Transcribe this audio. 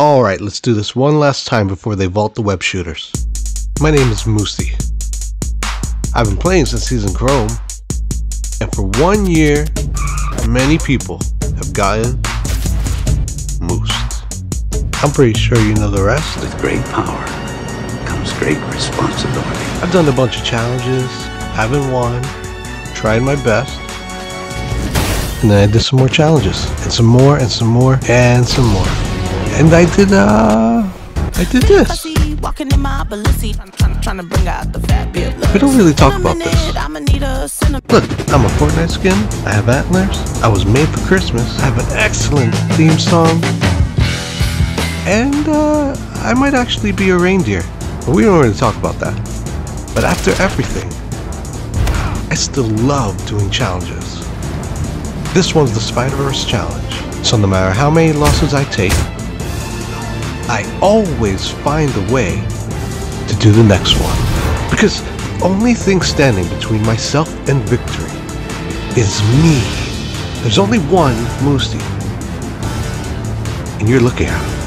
Alright, let's do this one last time before they vault the web shooters. My name is Moosey. I've been playing since Season Chrome, and for one year, many people have gotten moosed. I'm pretty sure you know the rest. With great power comes great responsibility. I've done a bunch of challenges, haven't won, tried my best, and then I did some more challenges, and some more, and some more, and some more. And I did, uh, I did this. Walking in my Balenci, I'm trying, trying to bring out the fat. We don't really talk about this. I'ma need a cinnamon. Look, I'm a Fortnite skin, I have antlers, I was made for Christmas, I have an excellent theme song, and, uh, I might actually be a reindeer. But we don't really talk about that. But after everything, I still love doing challenges. This one's the Spider-Verse challenge, so no matter how many losses I take, I always find a way to do the next one. Because the only thing standing between myself and victory is me. There's only one Moosey. And you're looking at him.